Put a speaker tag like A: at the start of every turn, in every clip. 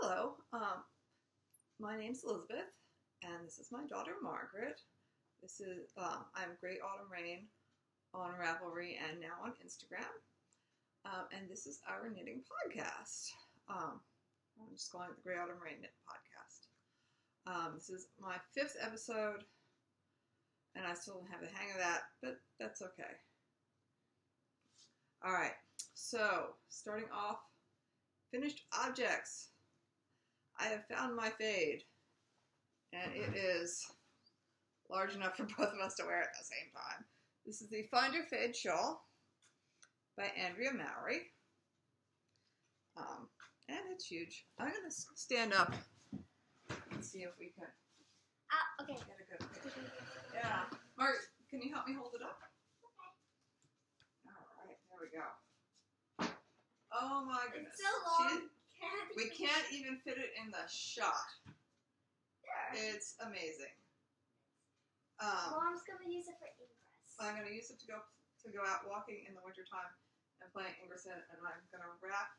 A: Hello, um, my name's Elizabeth, and this is my daughter Margaret. This is um, I'm Grey Autumn Rain on Ravelry and now on Instagram, um, and this is our knitting podcast. Um, I'm just calling it the Grey Autumn Rain Knit Podcast. Um, this is my fifth episode, and I still don't have the hang of that, but that's okay. All right, so starting off, finished objects. I have found my fade, and it is large enough for both of us to wear at the same time. This is the Find Your Fade shawl by Andrea Mowry. Um, and it's huge. I'm going to stand up and see if we can
B: Ah, okay.
A: get a good picture. Yeah. Mark, can you help me hold it up? Okay. All right, there we go. Oh my goodness.
B: It's so long.
A: She- we can't even fit it in the shot.
B: There.
A: It's amazing. Um,
B: Mom's gonna use it for ingress.
A: I'm going to use it to go to go out walking in the wintertime and playing Ingerson, and I'm going to wrap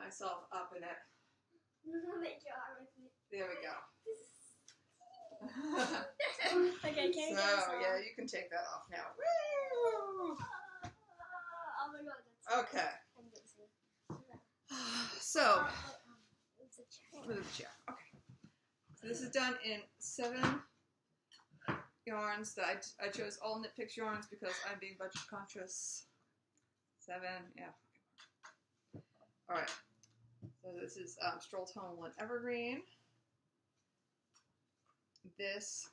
A: myself up in it.
B: Make your arm with me.
A: There we go.
B: okay, can you
A: so
B: get this off?
A: yeah, you can take that off now. Woo!
B: Oh my god, that's
A: Okay. So move the chair. Okay. So this is done in seven yarns. That I, I chose all knit picks yarns because I'm being budget conscious. Seven, yeah. All right. So this is um, Stroll Tonal and Evergreen. This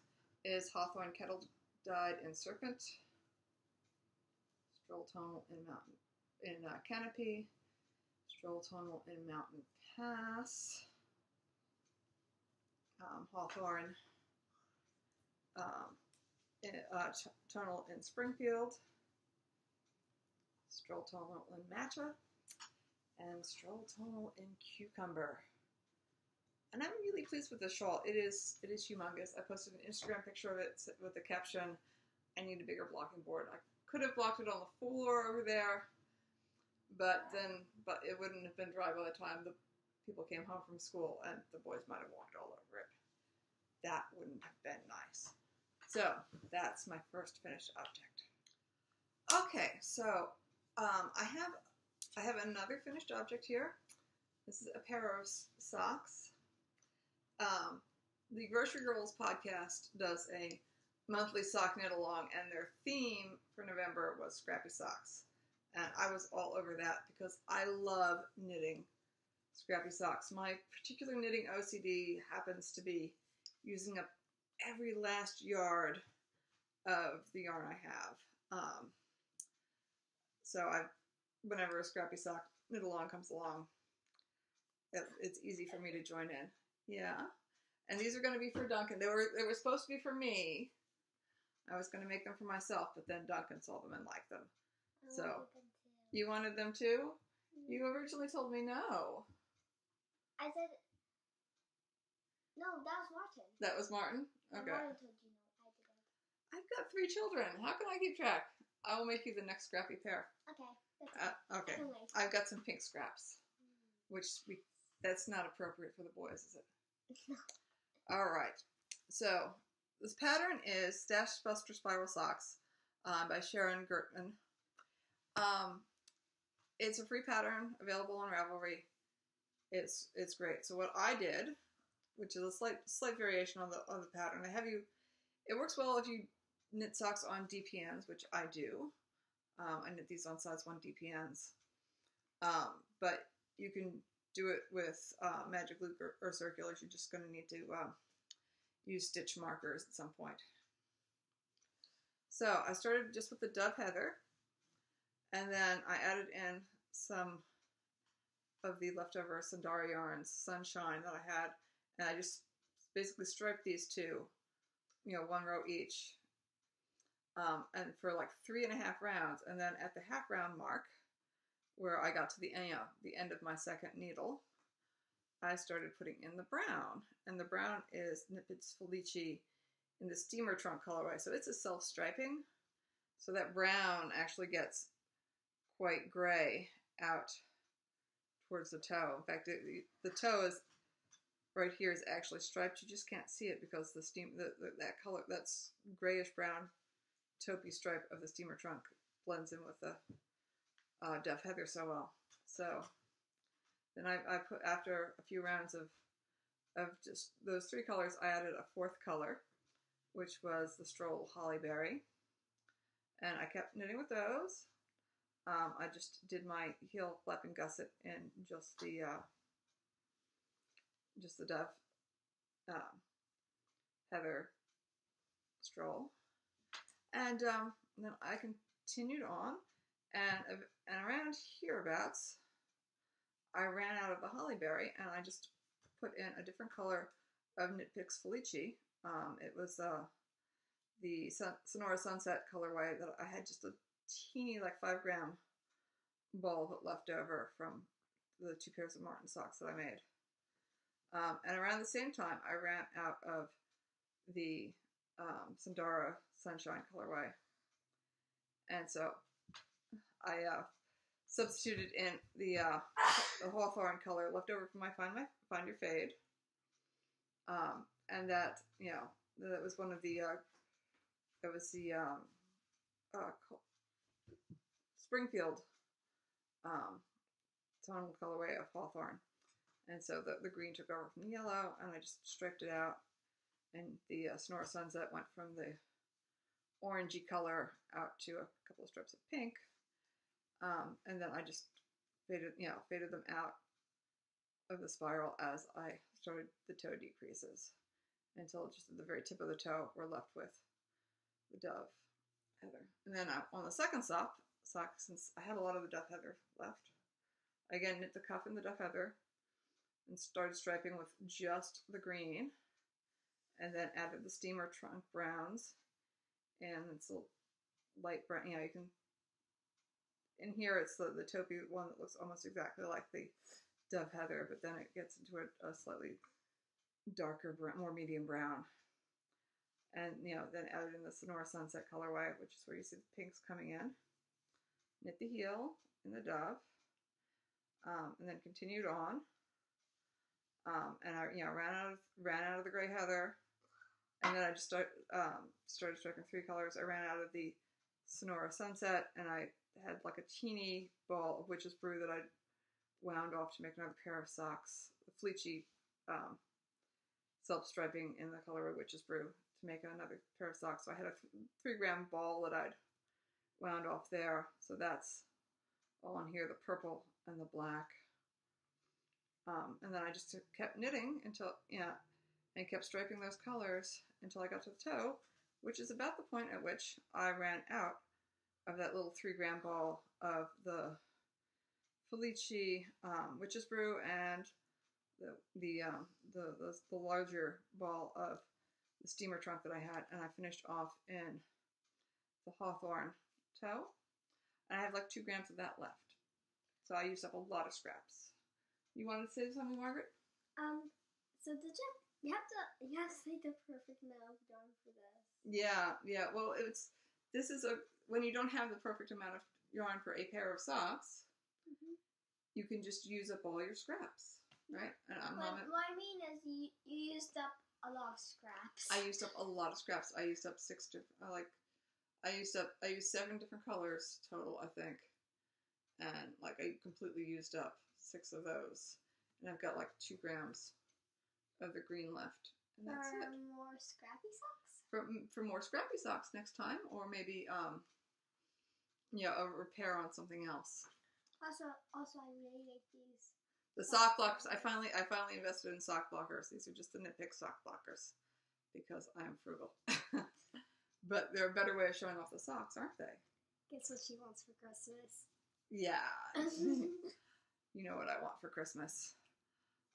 A: is Hawthorne Kettle Dyed in Serpent. Stroll Tonal in Mountain in uh, Canopy. Stroll Tonal in Mountain Pass. Um, Hawthorne. Um, in, uh, t- Tonal in Springfield. Stroll Tonal in Matcha. And Stroll Tonal in Cucumber. And I'm really pleased with the shawl. It is it is humongous. I posted an Instagram picture of it with the caption, "I need a bigger blocking board." I could have blocked it on the floor over there, but then but it wouldn't have been dry by the time the people came home from school, and the boys might have walked all over it. That wouldn't have been nice. So that's my first finished object. Okay, so um, I have I have another finished object here. This is a pair of socks. Um, the Grocery Girls podcast does a monthly sock knit along, and their theme for November was scrappy socks. And I was all over that because I love knitting scrappy socks. My particular knitting OCD happens to be using up every last yard of the yarn I have. Um, so I, whenever a scrappy sock knit along comes along, it, it's easy for me to join in. Yeah, and these are going to be for Duncan. They were they were supposed to be for me. I was going to make them for myself, but then Duncan saw them and liked them. So. You wanted them too? You originally told me no.
B: I said. No, that was Martin.
A: That was Martin. Okay.
B: Martin told you no. I didn't.
A: I've got three children. How can I keep track? I will make you the next scrappy pair.
B: Okay.
A: Uh, okay.
B: Wait.
A: I've got some pink scraps, which we that's not appropriate for the boys, is it? All right. So this pattern is Stash Buster Spiral Socks um, by Sharon Gertman. Um, it's a free pattern available on Ravelry. It's it's great. So what I did, which is a slight slight variation on the on the pattern, I have you. It works well if you knit socks on DPNs, which I do. Um, I knit these on size one DPNs, um, but you can do it with uh, magic loop or, or circulars. You're just going to need to um, use stitch markers at some point. So I started just with the dove heather, and then I added in some of the leftover Sundara yarns, Sunshine, that I had, and I just basically striped these two, you know, one row each, um, and for like three and a half rounds, and then at the half round mark, where I got to the end, the end of my second needle, I started putting in the brown, and the brown is Knit Picks Felici in the steamer trunk colorway. So it's a self striping, so that brown actually gets quite gray out towards the toe. In fact, it, the toe is right here is actually striped. You just can't see it because the steam the, the, that color that's grayish brown taupey stripe of the steamer trunk blends in with the uh, Dove Heather so well. So then I, I put after a few rounds of of just those three colors, I added a fourth color, which was the Stroll Hollyberry, and I kept knitting with those. Um, I just did my heel flap and gusset in just the uh, just the Dove um, Heather Stroll, and um, then I continued on, and and around hereabouts, I ran out of the Hollyberry, and I just put in a different color of Knit Picks Felici. Um, it was uh, the Sonora Sunset colorway that I had just a teeny, like five gram ball left over from the two pairs of Martin socks that I made. Um, and around the same time, I ran out of the um, Sundara Sunshine colorway. And so I uh, substituted in the uh, the Hawthorn color left over from my Find My Find Your Fade. Um, and that, you know, that was one of the, uh, it was the um, uh, Springfield um, tonal colorway of Hawthorn. And so the, the green took over from the yellow, and I just striped it out. And the uh, Sonora Sunset went from the orangey color out to a couple of strips of pink. Um, and then I just faded, you know, faded them out of the spiral as I started the toe decreases until just at the very tip of the toe we're left with the dove heather. And then on the second sock, sock, since I had a lot of the dove heather left, again knit the cuff in the dove heather and started striping with just the green and then added the steamer trunk browns and it's a light brown, you know, you can in here it's the, the taupey one that looks almost exactly like the dove heather, but then it gets into a, a slightly darker, brown, more medium brown. And, you know, then added in the Sonora Sunset colorway, which is where you see the pinks coming in. Knit the heel in the dove. Um, and then continued on. Um, and I, you know, ran out of ran out of the gray heather, and then I just start, um, started striking three colors. I ran out of the Sonora Sunset, and I had like a teeny ball of witch's brew that I wound off to make another pair of socks, Felici um, self striping in the colorway witch's brew to make another pair of socks. So I had a th- three gram ball that I'd wound off there. So that's all in here, the purple and the black. Um, and then I just kept knitting until, yeah, and kept striping those colors until I got to the toe, which is about the point at which I ran out of that little three gram ball of the Felici um, Witch's Brew and the the, um, the the the larger ball of the steamer trunk that I had, and I finished off in the Hawthorn And I have like two grams of that left, so I used up a lot of scraps. You wanted to say something, Margaret?
B: Um. So did you? You have to. You have to say the perfect amount of yarn for this.
A: Yeah, yeah. Well, it's this is a when you don't have the perfect amount of yarn for a pair of socks,
B: Mhm.
A: you can just use up all your scraps, right? And I'm on it.
B: what I mean is, you you used up a lot of scraps.
A: I used up a lot of scraps. I used up six different, I like, I used up, I used seven different colors total, I think. And like, I completely used up six of those. And I've got like two grams of the green left. And that's
B: for
A: it.
B: more scrappy socks.
A: For, for more scrappy socks next time, or maybe, um, yeah, a repair on something else.
B: Also, also I really like these.
A: The sock blockers. I finally, I finally invested in sock blockers. These are just the Knit Pick sock blockers because I am frugal. but they're a better way of showing off the socks, aren't they?
B: Guess what she wants for Christmas?
A: Yeah. you know what I want for Christmas.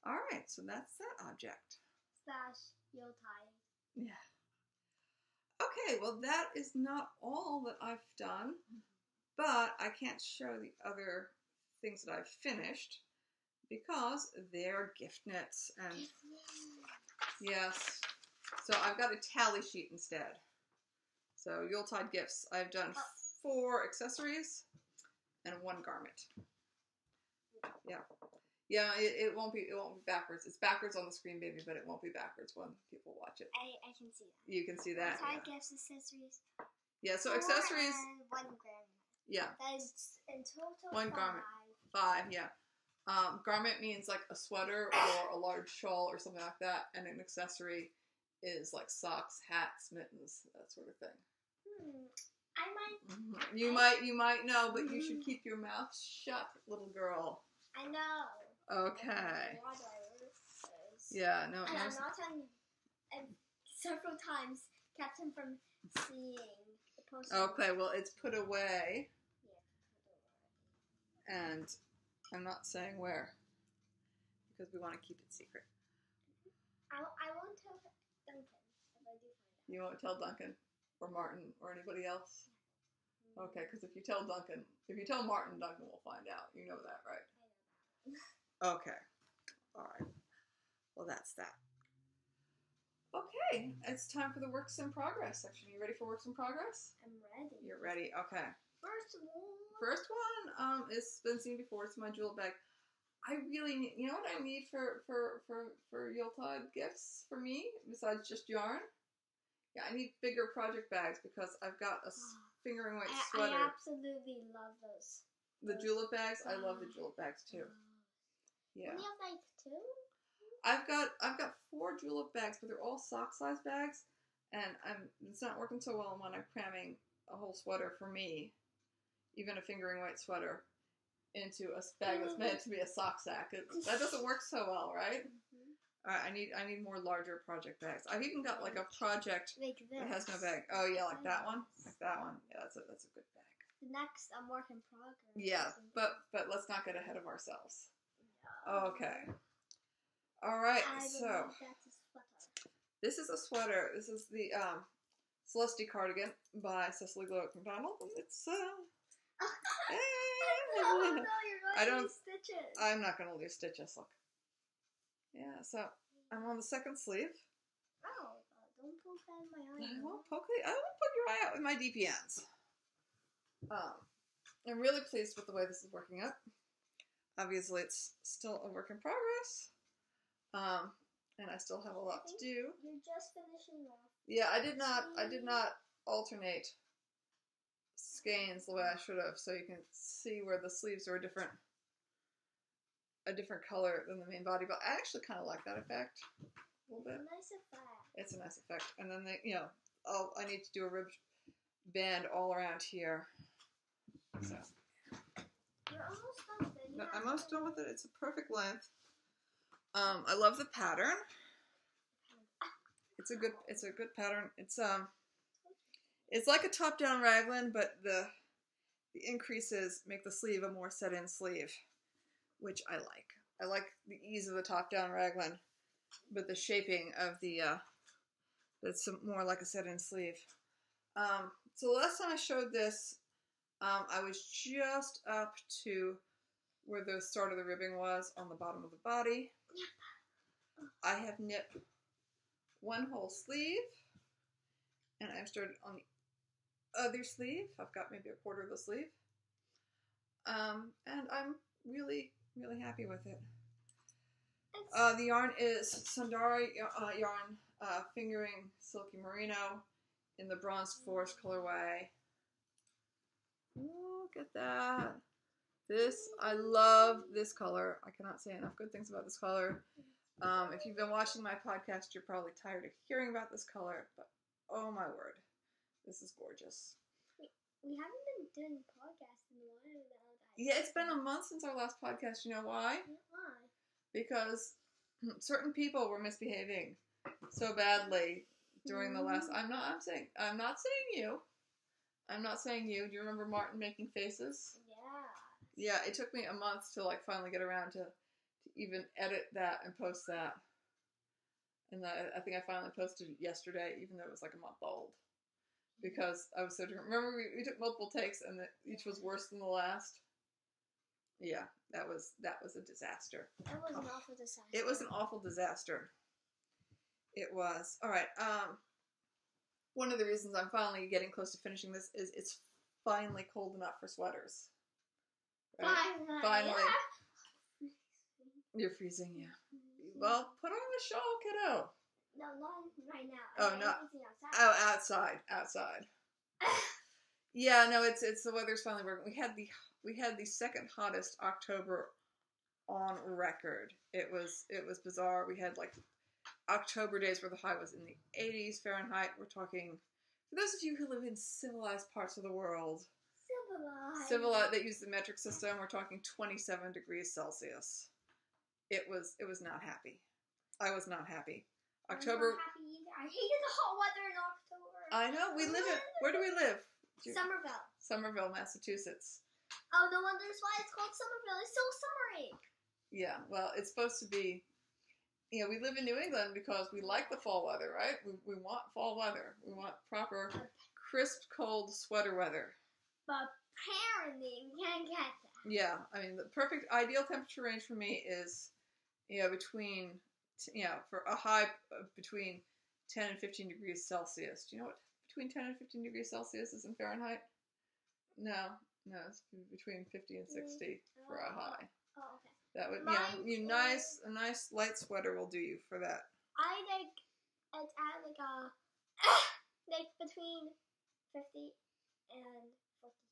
A: All right, so that's that object.
B: Slash Yuletide.
A: Yeah. Okay, well, that is not all that I've done, but I can't show the other things that I've finished because they're gift knits. And yes, so I've got a tally sheet instead. So Yuletide gifts. I've done four accessories and one garment. Yeah. Yeah, it, it won't be it won't be backwards. It's backwards on the screen, baby, but it won't be backwards when people watch it.
B: I, I can see that.
A: You can see that.
B: Tie
A: Yeah.
B: gifts, accessories.
A: Yeah. So
B: four
A: accessories.
B: and one garment.
A: Yeah.
B: That is in total
A: One
B: five.
A: garment. Five. Yeah. Um, garment means like a sweater or a large shawl or something like that, and an accessory is like socks, hats, mittens, that sort of thing.
B: Hmm. I might.
A: Mhm. You might you might know, but you should keep your mouth shut, little girl.
B: I know.
A: Okay.
B: I.
A: Yeah. No.
B: And I'm not telling and several times kept him from seeing the poster.
A: Okay, well, it's put away,
B: Yeah.
A: and I'm not saying where because we want to keep it secret.
B: I, I won't tell Duncan if I do find out.
A: You won't tell Duncan or Martin or anybody else. Okay, because if you tell Duncan, if you tell Martin, Duncan will find out. You know that, right? Okay. All right. Well, that's that. Okay, it's time for the works in progress section. You ready for works in progress?
B: I'm ready.
A: You're ready. Okay.
B: First one.
A: First one um, is been seen before. It's my jewel bag. I really need. You know what I need for for for for Yuletide gifts for me besides just yarn? Yeah, I need bigger project bags because I've got a fingering weight
B: I,
A: sweater.
B: I absolutely love those.
A: the julep bags. I love the julep bags too. Yeah.
B: We have like two.
A: I've got I've got four julep bags, but they're all sock size bags, and I'm it's not working so well when I'm cramming a whole sweater for me, even a fingering weight sweater, into a bag that's mm-hmm. meant to be a sock sack. It, that doesn't work so well, right?
B: Mm-hmm.
A: Uh, I need I need more larger project bags. I've even got like a project
B: Like this.
A: that has no bag. Oh yeah, like that one, like that one. Yeah, that's a that's a good bag.
B: Next, I'm work in progress.
A: Yeah, but but let's not get ahead of ourselves. Okay. All right,
B: I
A: so.
B: believe that's a sweater.
A: This is a sweater. This is the um, Celeste cardigan by Cecily Glowik MacDonald. It's uh,
B: no, you're going
A: I don't-
B: lose stitches.
A: I'm not gonna lose stitches. Look. Yeah. So I'm on the second sleeve.
B: oh, don't poke that in my eye.
A: I won't poke the, I won't poke your eye out with my DPNs. Um, I'm really pleased with the way this is working out. Obviously, it's still a work in progress. Um, and I still have a lot to do.
B: You're just finishing off.
A: Yeah, I did not. I did not alternate skeins the way I should have, so you can see where the sleeves are different, a different color than the main body. But I actually kind of like that effect a little bit.
B: Nice effect.
A: It's a nice effect. And then they, you know, I'll, I need to do a rib band all around here. So
B: You're almost done with it.
A: No, I'm almost done with it. It's a perfect length. Um, I love the pattern. It's a good. It's a good pattern. It's um. It's like a top-down raglan, but the the increases make the sleeve a more set-in sleeve, which I like. I like the ease of the top-down raglan, but the shaping of the uh, it's more like a set-in sleeve. Um, so the last time I showed this, um, I was just up to where the start of the ribbing was on the bottom of the body. I have knit one whole sleeve, and I've started on the other sleeve. I've got maybe a quarter of the sleeve, um, and I'm really, really happy with it. Uh, the yarn is Sundara uh, yarn, uh, fingering silky merino in the bronze forest colorway. Look at that. This, I love this color. I cannot say enough good things about this color. Um, if you've been watching my podcast, you're probably tired of hearing about this color, but oh my word, this is gorgeous.
B: we haven't been doing podcasts in a while now.
A: Yeah, it's been a month since our last podcast. You know why?
B: Why?
A: Because certain people were misbehaving so badly during the last. Mm-hmm. I'm not. I'm saying. I'm not saying you. I'm not saying you. Do you remember Martin making faces?
B: Yeah.
A: Yeah, it took me a month to like finally get around to, to even edit that and post that. And I, I think I finally posted it yesterday, even though it was like a month old, mm-hmm. because I was so different. Remember, we, we took multiple takes, and the, each was worse than the last. Yeah, that was that was a disaster.
B: That was an
A: Oh.
B: awful disaster.
A: It was an awful disaster. It was. All right. Um, one of the reasons I'm finally getting close to finishing this is it's finally cold enough for sweaters. Right?
B: Finally.
A: Finally. You're freezing, yeah.
B: Mhm.
A: Well, put on a shawl, kiddo.
B: no, not right now.
A: Oh, no.
B: outside.
A: Oh, outside, outside. Yeah, no, it's it's the weather's finally working. We had the we had the second hottest October on record. It was it was bizarre. We had like October days where the high was in the 80s Fahrenheit. We're talking for those of you who live in civilized parts of the world,
B: Civilized.
A: civilized that use the metric system, we're talking 27 degrees Celsius. It was it was not happy. I was not happy.
B: I'm not
A: October.
B: happy either. I hated the hot weather in October.
A: I know we live in. Where do we live?
B: Somerville.
A: Somerville, Massachusetts.
B: Oh, no wonder why it's called Somerville. It's so summery.
A: Yeah, well, it's supposed to be. You know, we live in New England because we like the fall weather, right? We, we want fall weather. We want proper, crisp, cold sweater weather.
B: But apparently, we can't get that.
A: Yeah, I mean, the perfect ideal temperature range for me is, you know, between, you know, for a high uh, between 10 and 15 degrees Celsius. Do you know what between 10 and 15 degrees Celsius is in Fahrenheit? No, no, it's between 50 and 60 for a high.
B: Oh, okay.
A: That would, yeah, you nice, a nice light sweater will do you for that.
B: I like it's at like a like between fifty and forty.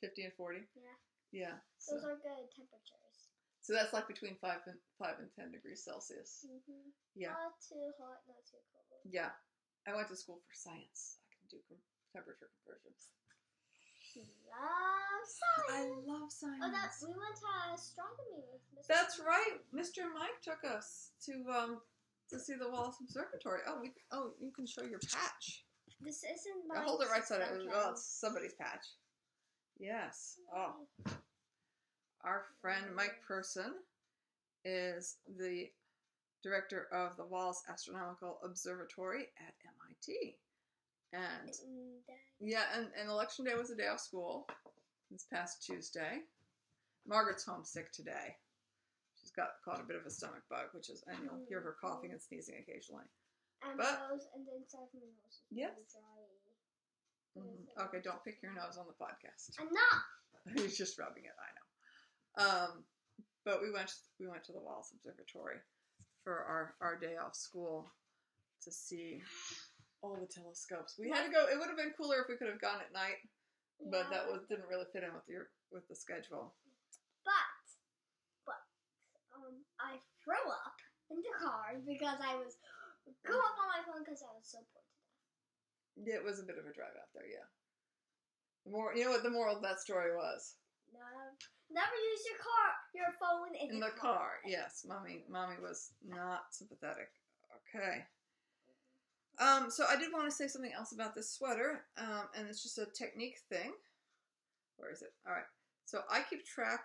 A: 50 and 40.
B: Yeah.
A: Yeah. So,
B: Those are good temperatures.
A: so that's like between 5 and 5 and 10 degrees Celsius.
B: Mm-hmm.
A: Yeah.
B: Not too hot, not too cold.
A: Yeah. I went to school for science. I can do temperature conversions.
B: She loves science.
A: I love science.
B: Oh, that's we went to astronomy with Mr.
A: That's
B: Science.
A: right. Mr. Mike took us to um to see the Wallace Observatory. Oh, we oh you can show your patch.
B: This isn't my.
A: hold it right side up. Oh, it's somebody's patch. Yes. Oh, our friend Mike Person is the director of the Wallace Astronomical Observatory at MIT. And
B: Mm,
A: yeah, and, and election day was a day off school this past Tuesday. Margaret's homesick today. She's got caught a bit of a stomach bug, which is, and you'll hear her coughing and sneezing occasionally.
B: And
A: But-
B: nose, and then inside of my nose is
A: Yes. Mhm. Okay, don't pick your nose on the podcast.
B: I'm not.
A: He's just rubbing it. I know. Um, but we went we went to the Wallace Observatory for our our day off school to see all the telescopes. We had to go. It would have been cooler if we could have gone at night, but that
B: Yeah.
A: was didn't really fit in with your with the schedule.
B: But, but, um, I threw up in the car because I was going on my phone because I was so bored.
A: It was a bit of a drive out there, yeah. The more you know what the moral of that story was
B: Never, never use your car, your phone in,
A: in the car. Yes, mommy, mommy was not sympathetic. Okay. Um, so I did want to say something else about this sweater, um, and it's just a technique thing. Where is it? All right. So I keep track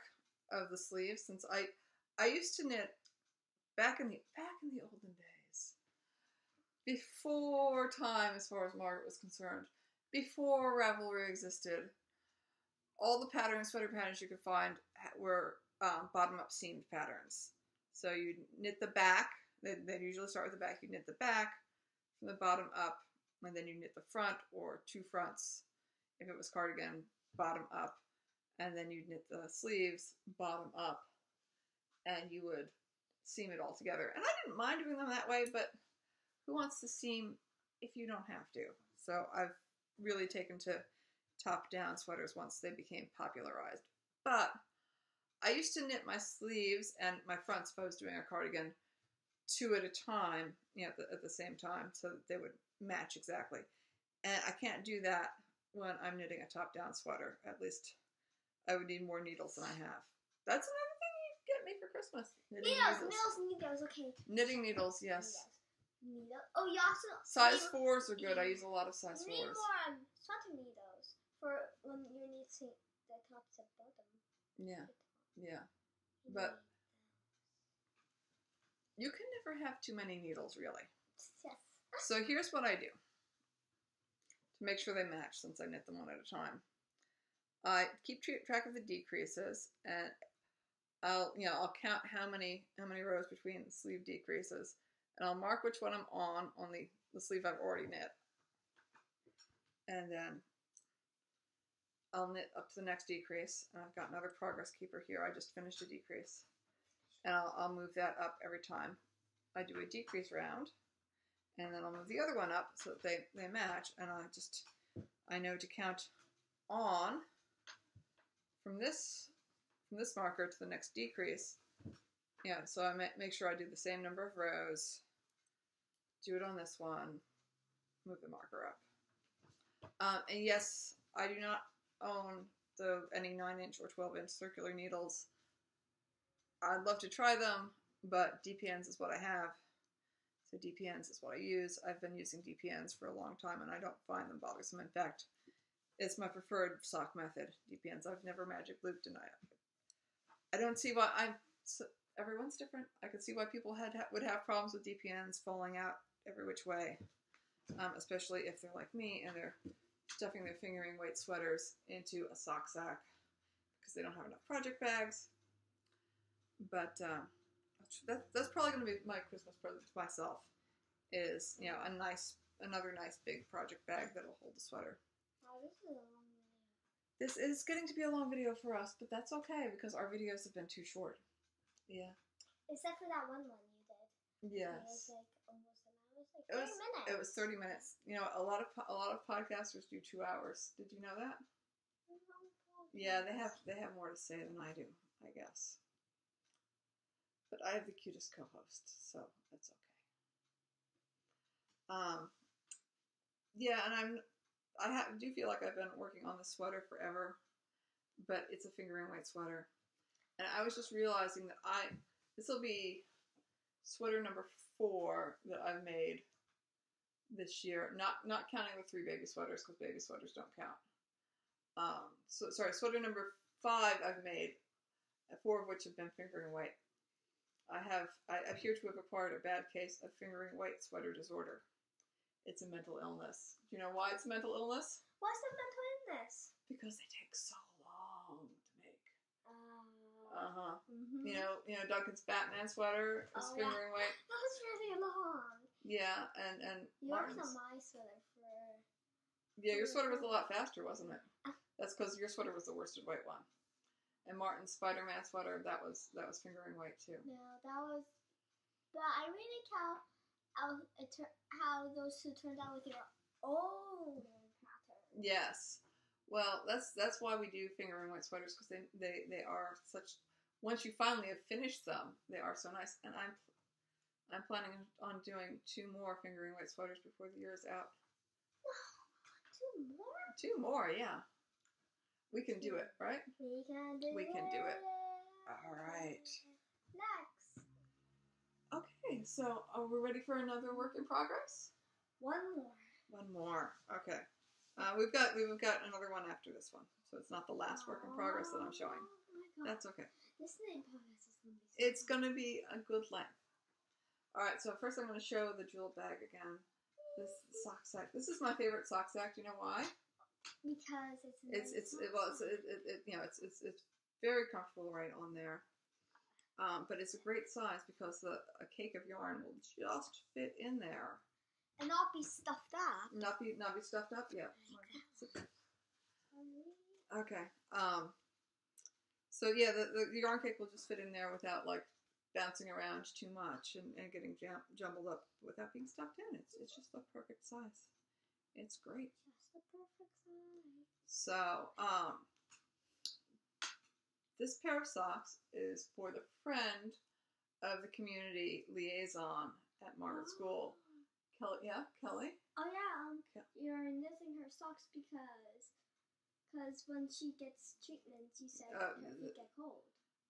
A: of the sleeves since I I used to knit back in the back in the olden days, before time as far as Margaret was concerned, before Ravelry existed. All the patterns, sweater patterns you could find were um, bottom up seamed patterns. So you knit the back. They usually start with the back. You knit the back from the bottom up, and then you knit the front or two fronts. If it was cardigan, bottom up, and then you knit the sleeves bottom up, and you would seam it all together. And I didn't mind doing them that way, but who wants to seam if you don't have to? So I've really taken to top down sweaters once they became popularized. But I used to knit my sleeves and my fronts if I was doing a cardigan two at a time, you know, at the, at the same time, so that they would match exactly. And I can't do that when I'm knitting a top down sweater. At least I would need more needles than I have. That's another thing you get me for Christmas. Knitting
B: Needles,
A: needles.
B: needles, needles. Okay.
A: Knitting needles, yes.
B: Needles. Oh, you also
A: Size fours are good. I use a lot of size
B: You need
A: fours.
B: more um, sweater needles for when you're knitting the top to bottom.
A: Yeah, yeah. But- You can never have too many needles, really.
B: Yes.
A: So here's what I do to make sure they match since I knit them one at a time. I keep track of the decreases and I'll you know I'll count how many how many rows between sleeve decreases and I'll mark which one I'm on on the, the sleeve I've already knit. And then I'll knit up to the next decrease and I've got another progress keeper here. I just finished a decrease. and I'll, I'll move that up every time I do a decrease round, and then I'll move the other one up so that they, they match, and I just I know to count on from this from this marker to the next decrease. Yeah, so I make sure I do the same number of rows, do it on this one, move the marker up. Um, and yes, I do not own the any nine inch or twelve inch circular needles. I'd love to try them, but DPNs is what I have. So DPNs is what I use. I've been using DPNs for a long time, and I don't find them bothersome. In fact, it's my preferred sock method. DPNs. I've never magic looped, and I I don't see why I'm. So everyone's different. I could see why people had would have problems with DPNs falling out every which way, um, especially if they're like me and they're stuffing their fingering weight sweaters into a sock sack because they don't have enough project bags. But um, that, that's probably going to be my Christmas present to myself. Is you know a nice another nice big project bag that'll hold the sweater.
B: Oh, this is a long video.
A: This is getting to be a long video for us, but that's okay because our videos have been too short. Yeah.
B: Except for that one one you did. Yes. It was like almost an hour. It was like
A: It
B: 30
A: was-
B: minutes.
A: It was 30 minutes. You know, a lot of a lot of podcasters do 2 hours. Did you know that? Yeah, they have they have more to say than I do, I guess. But I have the cutest co-host, so that's okay. Um, yeah, and I'm I ha- do feel like I've been working on the sweater forever, but it's a fingering weight sweater, and I was just realizing that I this will be sweater number four that I've made this year, not not counting the three baby sweaters because baby sweaters don't count. Um, so sorry, sweater number five I've made, four of which have been fingering weight. I have I appear to have acquired a bad case of fingering weight sweater disorder. It's a mental illness. Do you know why it's a mental illness?
B: What's the mental illness?
A: Because they take so long to make.
B: Uh,
A: Uh huh.
B: mhm.
A: You know, you know Duncan's Batman sweater is
B: Oh, yeah.
A: fingering weight.
B: that was really long.
A: Yeah, and and
B: Yours
A: Martin's.
B: on my sweater for.
A: Yeah, your sweater was a lot faster, wasn't it? That's because your sweater was the worsted weight one. And Martin's Spider-Man sweater, that was that was fingering weight too.
B: No, that was. But I really how how it tur- how those two turned out with your own pattern.
A: Yes. Well, that's that's why we do fingering weight sweaters because they, they they are such. Once you finally have finished them, they are so nice. And I'm I'm planning on doing two more fingering weight sweaters before the year is out.
B: Two more.
A: Two more, yeah. We can do it, right?
B: We can do
A: We can do it. All right.
B: Next,
A: Okay, so are we ready for another work in progress?
B: one more.
A: One more. Okay. Uh, we've got we've got another one after this one, so it's not the last work in progress that I'm showing.
B: Oh my god.
A: That's okay.
B: This name progress is gonna be. so
A: It's gonna be a good length. All right. So first, I'm gonna show the jewel bag again. This sock sack. This is my favorite sock sack. Do you know why?
B: Because it's.
A: It's
B: nice
A: it's it, well, it's it, it, it, you know it's it's it's very comfortable right on there. Um, but it's a great size because the a cake of yarn will just fit in there,
B: and not be stuffed up.
A: not be not be stuffed up yet. Okay. Um. So yeah, the, the, the yarn cake will just fit in there without like bouncing around too much and, and getting jam- jumbled up without being stuffed in. It's it's just the perfect size. It's great.
B: Just the perfect size.
A: So um, this pair of socks is for the friend of the community liaison at Margaret School. Kelly, yeah, Kelly.
B: Oh yeah, um, you're knitting her socks because, because when she gets treatments, you said
A: Uh,
B: her feet get cold.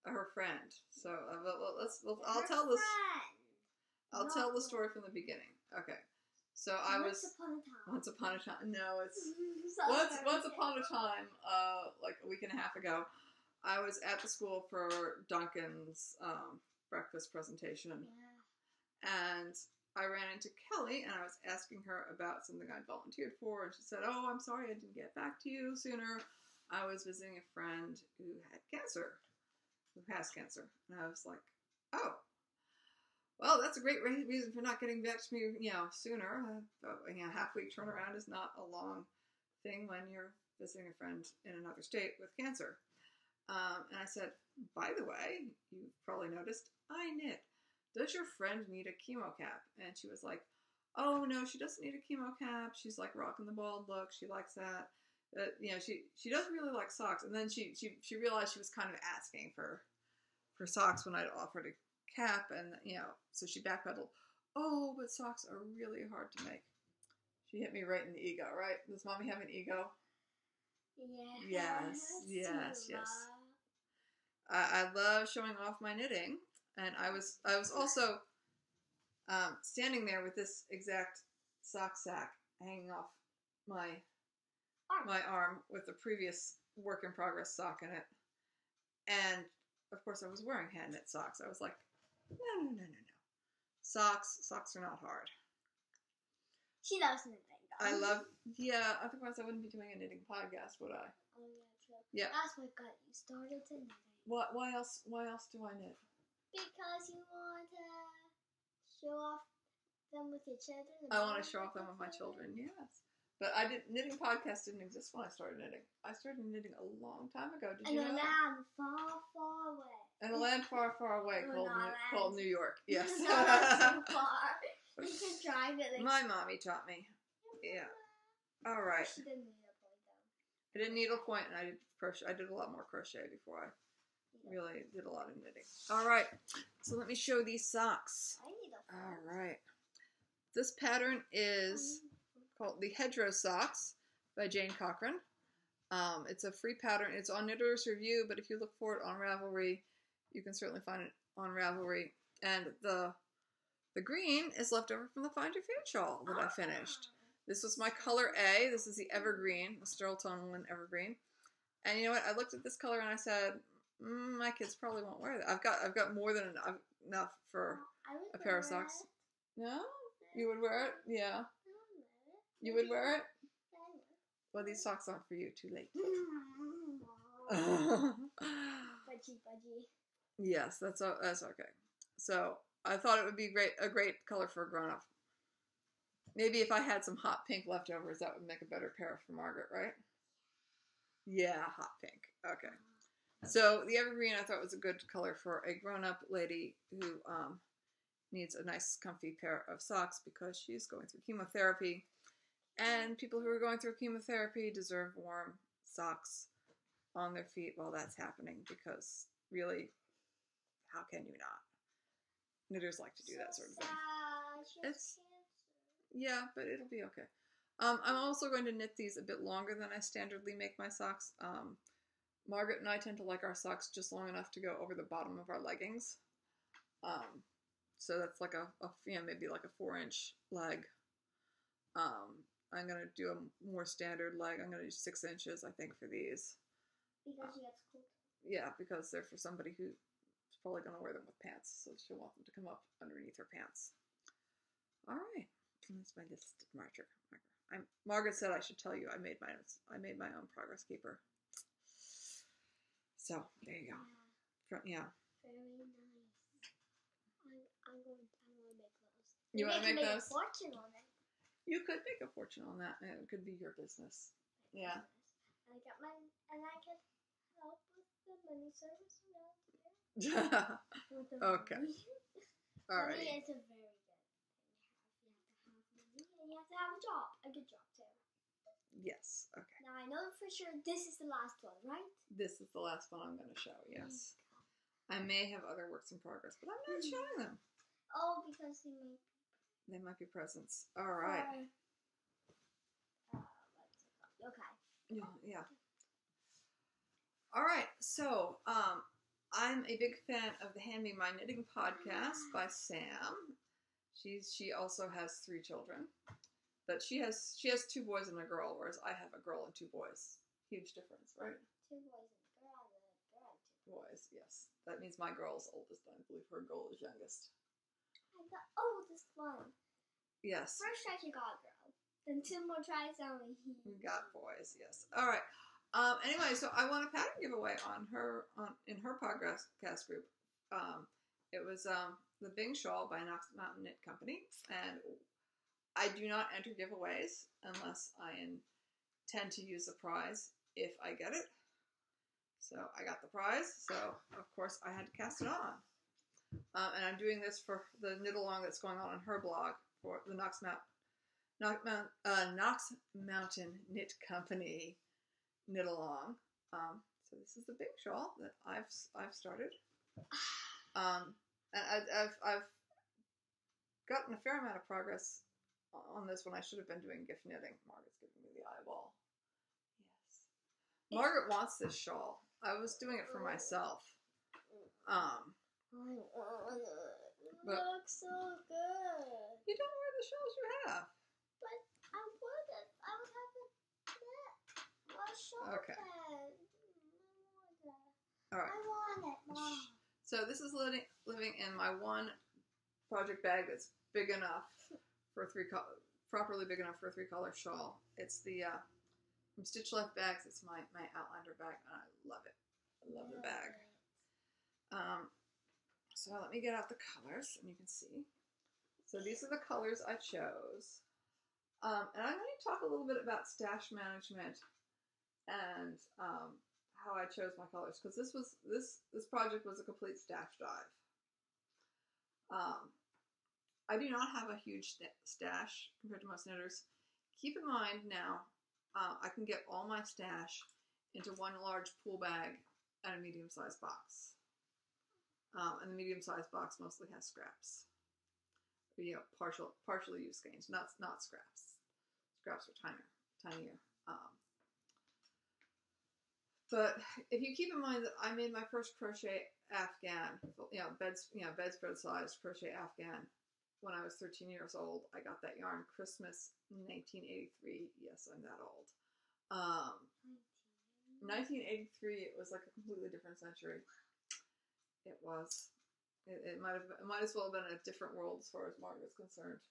A: her friend. So uh, well, let's. Well, I'll
B: Her
A: tell this.
B: friend.
A: I'll
B: not
A: tell the story from the beginning. Okay. So I
B: Once
A: was
B: upon a time.
A: once upon a time. No, it's
B: So
A: once once upon a time, uh, like a week and a half ago, I was at the school for Duncan's um, breakfast presentation,
B: Yeah.
A: and I ran into Kelly, and I was asking her about something I'd volunteered for, and she said, "Oh, I'm sorry I didn't get back to you sooner. I was visiting a friend who had cancer, who has cancer," and I was like, "Oh." Well, that's a great reason for not getting back to me, you know, sooner. Uh, uh, you know, half week turnaround is not a long thing when you're visiting a friend in another state with cancer. Um, and I said, By the way, you've probably noticed I knit. Does your friend need a chemo cap? And she was like, Oh no, she doesn't need a chemo cap. She's like rocking the bald look. She likes that. Uh, you know, she she doesn't really like socks. And then she she she realized she was kind of asking for for socks when I'd offered a cap, and you know, so she backpedaled. Oh, but socks are really hard to make. She hit me right in the ego, right? Does mommy have an ego?
B: Yes.
A: yes, yes.
B: Tula.
A: I, I love showing off my knitting, and I was I was also um, standing there with this exact sock sack hanging off my
B: Arm.
A: my arm with the previous work in progress sock in it, and of course I was wearing hand knit socks. I was like, no no no no no, socks socks are not hard.
B: She loves knitting. though.
A: I love yeah. Otherwise I wouldn't be doing a knitting podcast, would I?
B: Oh, yeah, true.
A: Yeah.
B: That's what got you started to knitting.
A: Why why else why else do I knit?
B: Because you want to show off them with your children.
A: I want to show off them with my children. Yes. But I did knitting podcast didn't exist when I started knitting. I started knitting a long time ago. Did
B: And
A: you know? that?
B: land far, far away.
A: In a land far, far away called New, called New York. Yes.
B: So far. You can drive it like.
A: My mommy taught me. Yeah. All right.
B: She didn't need a point though.
A: I did needlepoint and I did crochet. I did a lot more crochet before I really did a lot of knitting. All right. So let me show these socks.
B: I need a
A: All right. This pattern is called the Hedgerow Socks by Jane Cochran. Um, it's a free pattern. It's on Knitter's Review, but if you look for it on Ravelry, you can certainly find it on Ravelry. And the the green is left over from the Find Your Fade shawl that I finished. This was my color A. This is the evergreen, the Stroll Tonal evergreen. And you know what? I looked at this color and I said, mm, my kids probably won't wear that. I've got I've got more than enough, enough for a pair of socks.
B: it.
A: no. You would wear it? Yeah.
B: I would wear it.
A: You would wear it? Well, these socks aren't for you. Too late.
B: Budgie, budgie.
A: Yes, that's that's okay. So I thought it would be great a great color for a grown up. Maybe if I had some hot pink leftovers, that would make a better pair for Margaret, right? Yeah, hot pink. Okay. So the evergreen I thought was a good color for a grown up lady who um, needs a nice comfy pair of socks because she's going through chemotherapy. And people who are going through chemotherapy deserve warm socks on their feet while that's happening because really, how can you not? Knitters like to do that sort of thing. It's-. Yeah, but it'll be okay. Um, I'm also going to knit these a bit longer than I standardly make my socks. Um, Margaret and I tend to like our socks just long enough to go over the bottom of our leggings. Um, so that's like a, a you know, maybe like a four inch leg. Um, I'm gonna do a more standard leg. I'm gonna do six inches, I think, for these.
B: Because she gets cold.
A: Yeah, because they're for somebody who's probably gonna wear them with pants, so she'll want them to come up underneath her pants. All right, that's my list marker. I'm, Margaret said I should tell you I made my I made my own progress keeper. So there you go. Fro- Yeah,
B: Very nice. I'm, I'm going. I'm going to make those.
A: You wanna make
B: make
A: those?
B: a fortune on it.
A: you could make a fortune on that, it could be your business. Yeah.
B: And I got my, and I could help with the money service here.
A: All Okay.
B: money. Is a very good thing. You have to have money, and you have to have a job, a good job too.
A: Yes. Okay.
B: Now I know for sure this is the last one, right?
A: This is the last one I'm going to show. Yes. I may have other works in progress, but I'm not
B: Hmm.
A: showing them.
B: Oh, because you make.
A: They might be presents. All right.
B: Uh, what's it? Okay.
A: Yeah, yeah. All right. So, um, I'm a big fan of the Hand Me My Knitting podcast by Sam. She's she also has three children, but she has she has two boys and a girl, whereas I have a girl and two boys. Huge difference, right?
B: Two boys and a girl, and a girl and two.
A: Boys, yes. That means my girl's oldest. I believe her girl is youngest.
B: I'm the oldest one.
A: Yes.
B: First try she got a girl. Then two more tries and he.
A: We got boys, yes. All right. Um, anyway, so I won a pattern giveaway on her on in her progress cast group. Um, it was um, the Bing Shawl by Knox Mountain Knit Company, and I do not enter giveaways unless I intend to use the prize if I get it. So I got the prize. So of course I had to cast it on. Um, and I'm doing this for the knit along that's going on on her blog for the Knox Mount, Knox, Mount, uh, Knox Mountain Knit Company knit along. Um, so this is the big shawl that I've I've started. Um, and I, I've I've gotten a fair amount of progress on this when I should have been doing gift knitting. Margaret's giving me the eyeball. Yes. Margaret wants this shawl. I was doing it for myself. Um, But-
B: looks so good.
A: you don't wear the shawls you have.
B: But I want it. I was having that. My shoulder.
A: Okay.
B: I want it.
A: All right.
B: I want it, Mom.
A: So this is living living in my one project bag that's big enough for a three color, properly big enough for a three color shawl. It's the uh, from Stitch Life bags. It's my my Outlander bag, and I love it. I love the bag. Um, so let me get out the colors, and you can see. So these are the colors I chose, um, and I'm going to talk a little bit about stash management and um, how I chose my colors because this was this this project was a complete stash dive. Um, I do not have a huge sta- stash compared to most knitters. Keep in mind now, uh, I can get all my stash into one large pool bag and a medium sized box. Um, and the medium sized box mostly has scraps. You know, partial partially used skeins, not not scraps. Scraps are tinier, tinier. Um, but if you keep in mind that I made my first crochet Afghan, you know, beds, you know, bedspread sized crochet Afghan when I was 13 years old. I got that yarn Christmas 1983. Yes, I'm that old. Um, 1983. It was like a completely different century. It was. It, it might have. It might as well have been a different world as far as Margaret's concerned.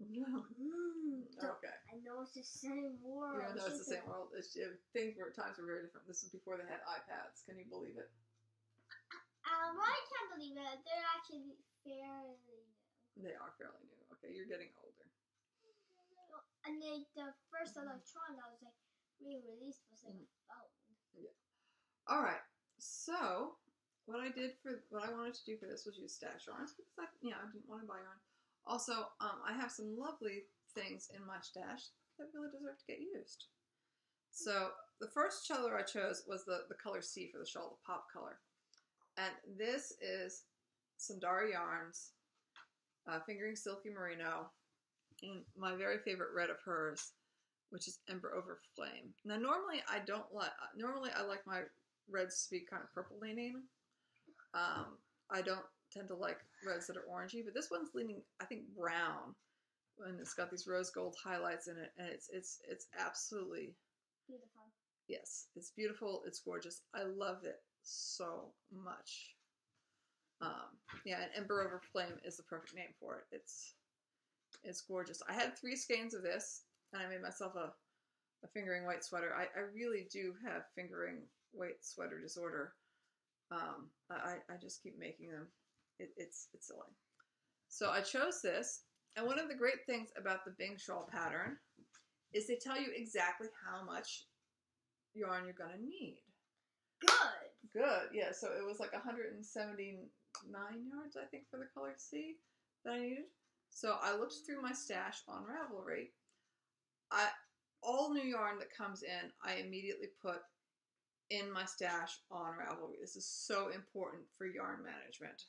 A: No.
B: Mm,
A: Okay.
B: I know it's the same world.
A: Even though it's the same world, it's, it, things were times were very different. This is before they had iPads. Can you believe it?
B: Um, I can't believe it. They're actually fairly new.
A: They are fairly new. Okay, you're getting older.
B: And they, the first electron that was like re-released was like a phone. Yeah.
A: All right. So what I did for what I wanted to do for this was use stash yarns because I, know, I didn't want to buy yarn. Also, um, I have some lovely things in my stash that really deserve to get used. So the first color I chose was the the color C for the shawl, the pop color, and this is Sundara yarns, uh, fingering silky merino, and my very favorite red of hers, which is Ember Over Flame. Now, normally I don't like. Normally I like my reds to be kind of purple leaning. Um, I don't tend to like reds that are orangey, but this one's leaning, I think, brown, and it's got these rose gold highlights in it, and it's it's it's absolutely
B: Beautiful.
A: yes, it's beautiful, it's gorgeous. I love it so much. Um, yeah, and Ember Over Flame is the perfect name for it. It's it's gorgeous. I had three skeins of this, and I made myself a a fingering weight sweater. I, I really do have fingering weight sweater disorder. Um, I, I just keep making them. It, it's it's silly. So I chose this, and one of the great things about the Bing shawl pattern is they tell you exactly how much yarn you're gonna need.
B: Good.
A: Good, yeah. So it was like 179 yards, I think, for the color C that I needed. So I looked through my stash on Ravelry. I all new yarn that comes in, I immediately put in my stash on Ravelry. This is so important for yarn management.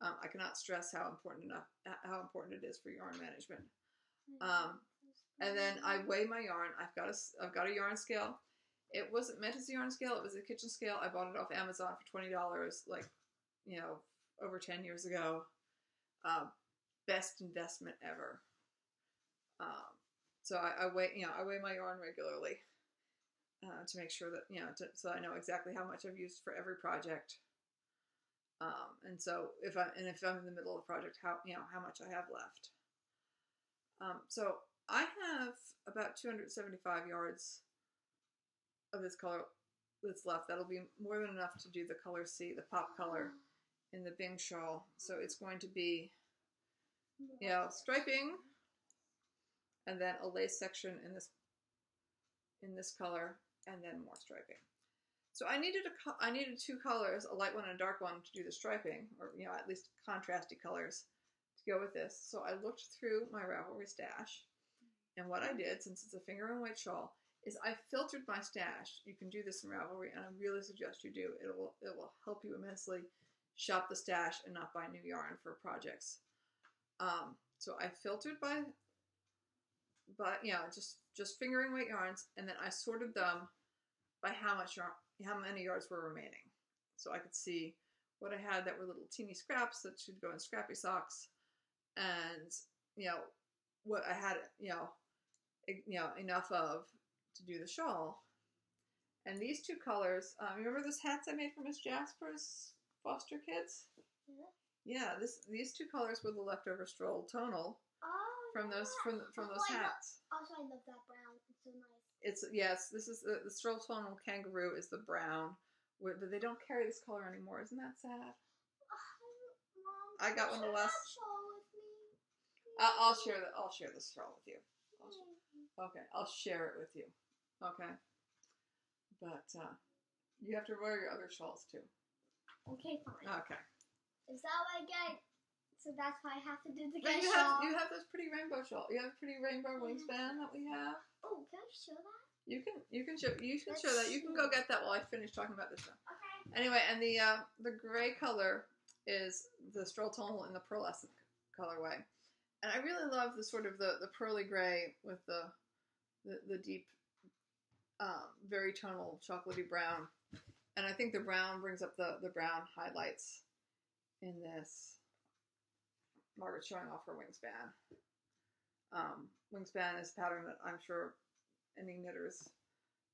A: Um, I cannot stress how important enough how important it is for yarn management. Um, And then I weigh my yarn. I've got a I've got a yarn scale. It wasn't meant as a yarn scale. It was a kitchen scale. I bought it off Amazon for twenty dollars, like you know, over ten years ago. Uh, best investment ever. Um, so I, I weigh you know I weigh my yarn regularly uh, to make sure that you know to, so I know exactly how much I've used for every project. Um, and so if I and if I'm in the middle of a project, how you know how much I have left. Um, so I have about 275 yards of this color that's left. That'll be more than enough to do the color C, the pop color in the Bing shawl. So it's going to be, you know, striping and then a lace section in this in this color and then more striping. So I needed a I needed two colors, a light one and a dark one, to do the striping, or you know at least contrasty colors to go with this. So I looked through my Ravelry stash, and what I did, since it's a fingering weight shawl, is I filtered my stash. You can do this in Ravelry, and I really suggest you do. It will it will help you immensely shop the stash and not buy new yarn for projects. Um, so I filtered by but you know just just fingering weight yarns, and then I sorted them by how much yarn, how many yards were remaining. So I could see what I had that were little teeny scraps that should go in scrappy socks, and you know what I had you know you know enough of to do the shawl. And these two colors, um, remember those hats I made for Miss Jasper's foster kids?
B: Yeah.
A: Yeah, this these two colors were the leftover Stroll Tonal
B: Oh,
A: from those from from
B: Oh,
A: those
B: I love-
A: hats.
B: Also, I love that brown. It's so nice.
A: It's yes, this is the, the stroll kangaroo is the brown, but they don't carry this color anymore. Isn't that sad?
B: Mom,
A: I got one the last-
B: that with me.
A: I- I'll share the I'll share this shawl with you. I'll Okay, I'll share it with you. Okay, but uh, you have to wear your other shawls too.
B: Okay, fine.
A: Okay.
B: Is that what I get? So that's why I have to do the get
A: you
B: shawl.
A: have you have this pretty rainbow shawl. You have a pretty rainbow wingspan that we have.
B: Oh, can I show that?
A: You can you can show you can
B: Let's
A: show that. You can go get that while I finish talking about this one.
B: Okay.
A: Anyway, and the uh, the gray color is the Stroll Tonal in the pearlescent colorway, and I really love the sort of the, the pearly gray with the the, the deep, um, very tonal chocolatey brown, and I think the brown brings up the the brown highlights in this. Margaret's showing off her wingspan. Um, wingspan is a pattern that I'm sure any knitter is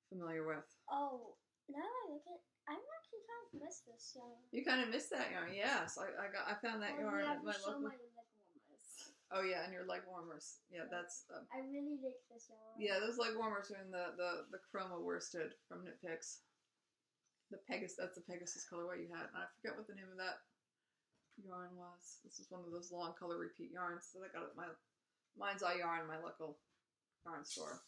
A: familiar with.
B: Oh, now I look at, I'm actually kind of miss this yarn.
A: You kind of missed that yarn. Yes, I, I got I found that yarn at my local.
B: my leg warmers.
A: Oh yeah, and your leg warmers. Yeah, that's um,
B: I really like this yarn.
A: yeah. Those leg warmers are in the the the chroma worsted from Knit Picks. The Pegasus. That's the Pegasus colorway you had, and I forget what the name of that yarn was. This is one of those long color repeat yarns that I got at my Mind's Eye Yarn, my local yarn store.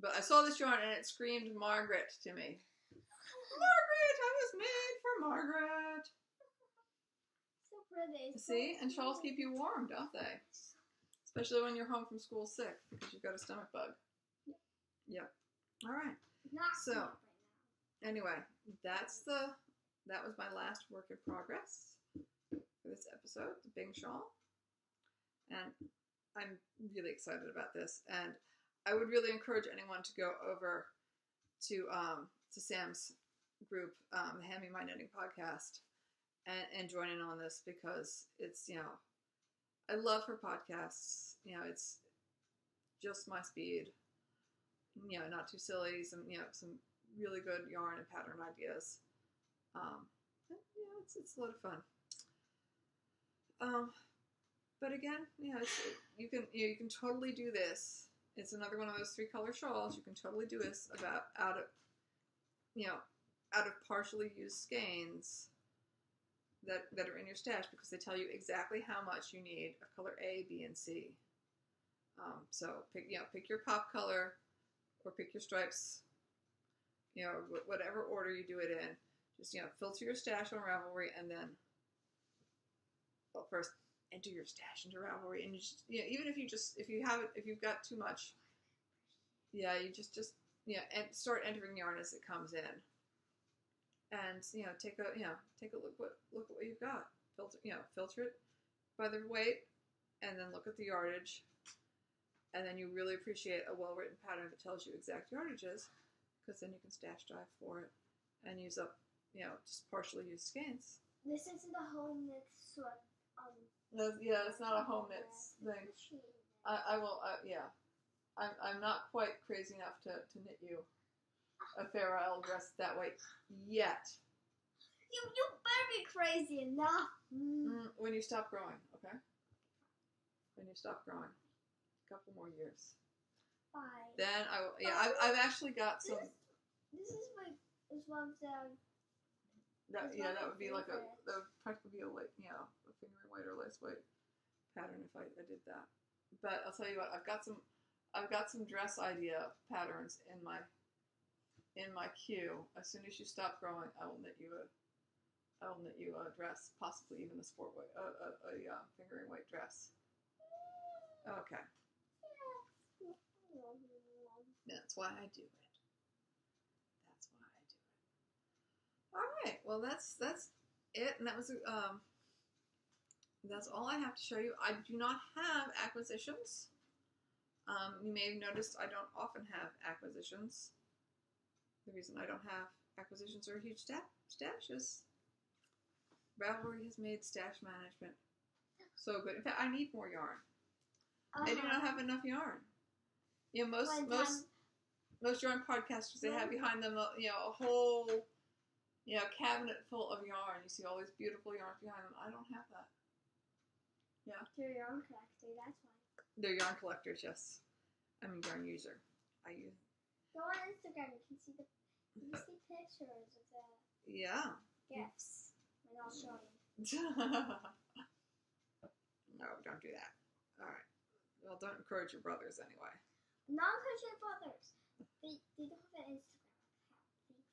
A: But I saw this yarn and it screamed Margaret to me. Margaret, I was made for Margaret.
B: So pretty.
A: See, and shawls keep you warm, don't they? Especially when you're home from school sick because you've got a stomach bug. Yep. All right.
B: Not
A: So- Anyway, that's the that was my last work in progress this episode, the Bing Shawl. And I'm really excited about this. And I would really encourage anyone to go over to um, to Sam's group, um, Hand Me My Knitting podcast, and, and join in on this because it's you know I love her podcasts. You know, it's just my speed. You know, not too silly. Some you know some really good yarn and pattern ideas. Um, and, you know, it's it's a lot of fun. Um, but again, it's, you can you, know, you can totally do this. It's another one of those three color shawls. You can totally do this about out of you know out of partially used skeins that that are in your stash because they tell you exactly how much you need of color A, B, and C. Um, so pick you know pick your pop color or pick your stripes. You know whatever order you do it in. Just you know filter your stash on Ravelry and then well first enter your stash into Ravelry and you just, you know, even if you just if you have it if you've got too much, yeah you just just yeah and start entering yarn as it comes in. And you know take a you know take a look what look at what you've got. Filter you know filter it by the weight and then look at the yardage. And then you really appreciate a well written pattern that tells you exact yardages because then you can stash dive for it and use up you know just partially used skeins.
B: Now. This isn't a home knit um
A: yeah it's not a home knits thing. I, I will uh, yeah I'm, I'm not quite crazy enough to, to knit you a Fair Isle dress that way yet
B: You you better be crazy enough. Mm.
A: When you stop growing, okay? When you stop growing, a couple more years.
B: Fine.
A: Then I will. Yeah, I've, I've actually got some.
B: is, this is my is one of the
A: That, yeah, that would be like a that would practically be a like you know a weight or lace weight pattern if I, I did that. But I'll tell you what, I've got some I've got some dress idea patterns in my in my queue. As soon as you stop growing, I will knit you a. I will knit you a dress, possibly even a sport weight, a, a, a uh, fingering weight dress. Okay, that's why I do it. That's why I do it. All right. Well, that's that's it, and that was um. That's all I have to show you. I do not have acquisitions. Um, you may have noticed I don't often have acquisitions. The reason I don't have acquisitions or huge sta- stashes. Ravelry has made stash management so good. In fact, I need more yarn. I do not uh-huh. have enough yarn. You know, most
B: One
A: most
B: time-
A: most yarn podcasters they have behind them, a, you know, a whole you know cabinet full of yarn. You see all these beautiful yarns behind them. I don't have that.
B: You're your own collector, that's why.
A: They're yarn collectors, yes. I'm a yarn user. I use
B: Go on Instagram, you can see the you can see pictures of the
A: yeah.
B: gifts. And I'll show you.
A: no, don't do that. All right. Well, don't encourage your brothers anyway.
B: Non-Christian brothers. They, they don't have an Instagram account.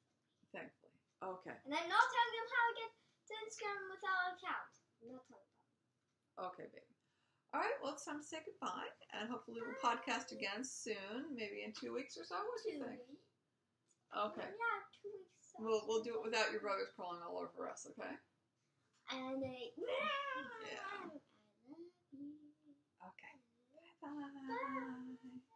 A: Thankfully. Okay.
B: And I'm not telling them how to get to Instagram without an account. I'm not telling them.
A: Okay, baby. All right. Well, it's time to say goodbye, and hopefully we'll podcast again soon, maybe in two weeks or so. What do you think? Okay.
B: Yeah, two weeks.
A: We'll we'll do it without your brothers crawling all over us. Okay.
B: And.
A: Yeah.
B: I love you.
A: Okay. Bye.